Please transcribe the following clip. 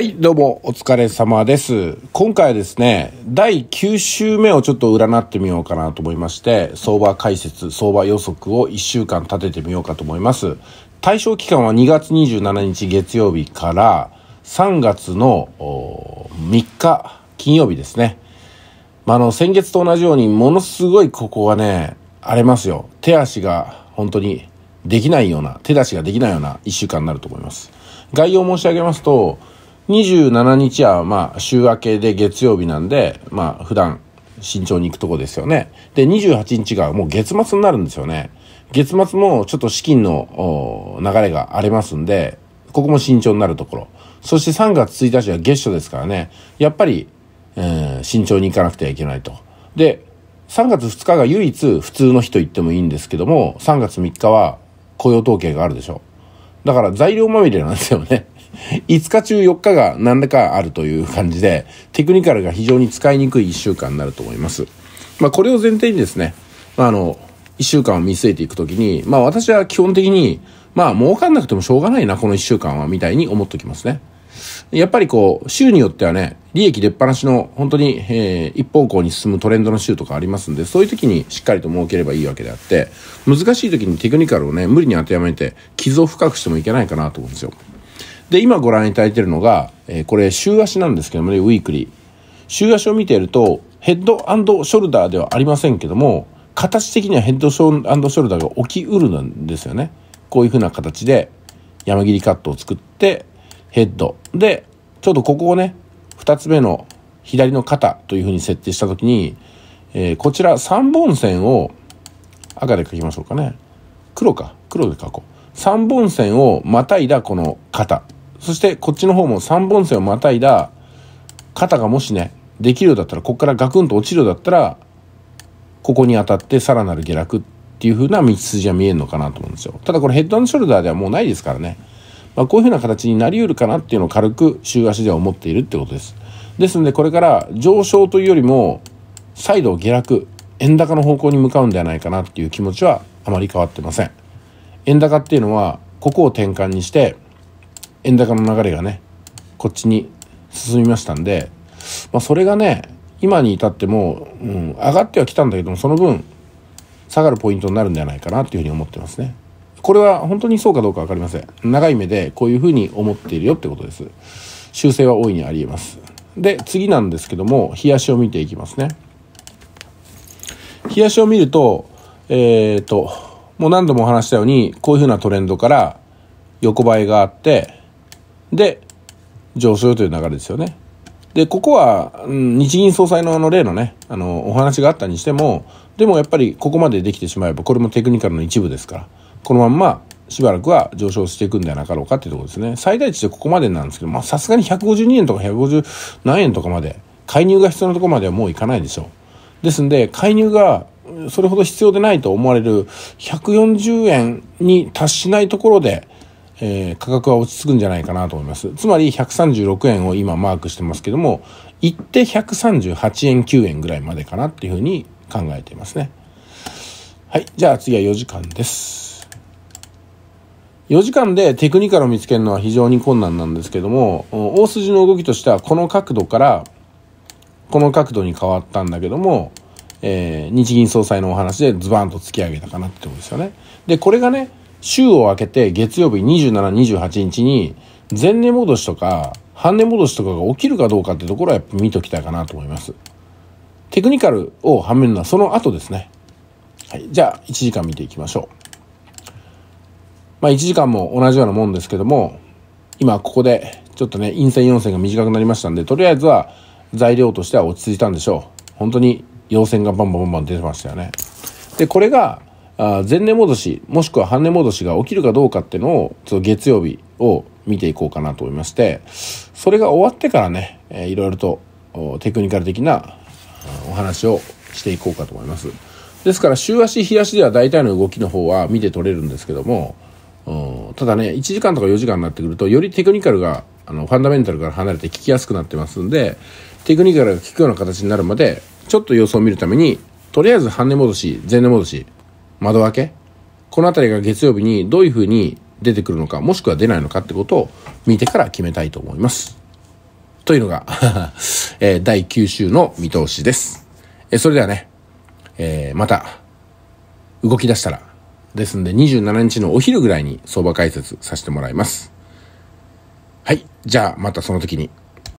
はい、どうも、お疲れ様です。今回はですね、第9週目をちょっと占ってみようかなと思いまして、相場解説、相場予測を1週間立ててみようかと思います。対象期間は2月27日月曜日から3月の3日金曜日ですね。まあ、あの、先月と同じように、ものすごいここがね、荒れますよ。手足が本当にできないような、手出しができないような1週間になると思います。概要を申し上げますと、27日はまあ週明けで月曜日なんで、まあ普段慎重に行くとこですよね。で、28日がもう月末になるんですよね。月末もちょっと資金の流れが荒れますんで、ここも慎重になるところ。そして3月1日は月初ですからね、やっぱり、えー慎重に行かなくてはいけないと。で、3月2日が唯一普通の日と言ってもいいんですけども、3月3日は雇用統計があるでしょ。だから材料まみれなんですよね。5日中4日が何らかあるという感じで、テクニカルが非常に使いにくい1週間になると思います。まあこれを前提にですね、まああの、1週間を見据えていくときに、まあ私は基本的に、まあ儲かんなくてもしょうがないな、この1週間は、みたいに思っておきますね。やっぱりこう、週によってはね、利益出っ放しの本当に、えー一方向に進むトレンドの週とかありますんで、そういう時にしっかりと儲ければいいわけであって、難しい時にテクニカルをね、無理に当てはめて、傷を深くしてもいけないかなと思うんですよ。で、今ご覧いただいているのが、えーこれ週足なんですけどもね、ウィークリー。週足を見ていると、ヘッドショルダーではありませんけども、形的にはヘッドショルダーが起きうるんですよね。こういう風な形で山切りカットを作って、ヘッド。で、ちょっとここをね、二つ目の左の肩という風に設定したときに、えーこちら3本線を赤で書きましょうかね。黒か。黒で書こう。3本線をまたいだこの肩。そしてこっちの方も3本線をまたいだ肩がもしね、できるようだったら、ここからガクンと落ちるようだったら、ここに当たってさらなる下落っていう風な道筋が見えるのかなと思うんですよ。ただこれヘッドショルダーではもうないですからね。まあ、こういう風な形になり得るかなっていうのを軽く週足では思っているってことです。ですのでこれから上昇というよりも再度下落、円高の方向に向かうんではないかなっていう気持ちはあまり変わってません。円高っていうのはここを転換にして円高の流れがねこっちに進みましたんで、まあ、それがね今に至っても、うん、上がってはきたんだけどもその分下がるポイントになるんではないかなというふうに思ってますね。これは本当にそうかどうか分かりません。長い目でこういうふうに思っているよってことです。修正は大いにありえます。で次なんですけども冷やしを見ていきますね。冷やしを見るとえっ、ともう何度もお話したようにこういうふうなトレンドから横ばいがあってで上昇という流れですよね。でここは、うん日銀総裁のあの例のねあのお話があったにしてもでもやっぱりここまでできてしまえばこれもテクニカルの一部ですからこのまんましばらくは上昇していくんではなかろうかっていうところですね。最大値でここまでなんですけどまあさすがに152円とか150何円とかまで介入が必要なところまではもういかないでしょう。ですんで介入がそれほど必要でないと思われる140円に達しないところでえー価格は落ち着くんじゃないかなと思います。つまり136円を今マークしてますけども、行って138円9円ぐらいまでかなっていうふうに考えていますね。はい。じゃあ次は4時間です。4時間でテクニカルを見つけるのは非常に困難なんですけども、大筋の動きとしてはこの角度からこの角度に変わったんだけども、えー日銀総裁のお話でズバンと突き上げたかなってことですよね。で、これがね、週を明けて月曜日27、28日に前値戻しとか半値戻しとかが起きるかどうかってところはやっぱ見ときたいかなと思います。テクニカルをはめるのはその後ですね。はい。じゃあ1時間見ていきましょう。まあ1時間も同じようなもんですけども、今ここでちょっとね、陰線陽線が短くなりましたんで、とりあえずは材料としては落ち着いたんでしょう。本当に陽線がバンバンバンバン出てましたよね。で、これが、あ前値戻し、もしくは半値戻しが起きるかどうかっていうのを、ちょっと月曜日を見ていこうかなと思いまして、それが終わってからね、えーいろいろとテクニカル的なお話をしていこうかと思います。ですから、週足、日足では大体の動きの方は見て取れるんですけども、ただね、1時間とか4時間になってくると、よりテクニカルが、あの、ファンダメンタルから離れて聞きやすくなってますんで、テクニカルが効くような形になるまで、ちょっと様子を見るために、とりあえず半値戻し、前値戻し、窓開け、このあたりが月曜日にどういう風に出てくるのか、もしくは出ないのかってことを見てから決めたいと思います。というのが、えー、第9週の見通しです。えー、それではね、えー、また、動き出したら、ですんで27日のお昼ぐらいに相場解説させてもらいます。はい。じゃあ、またその時に。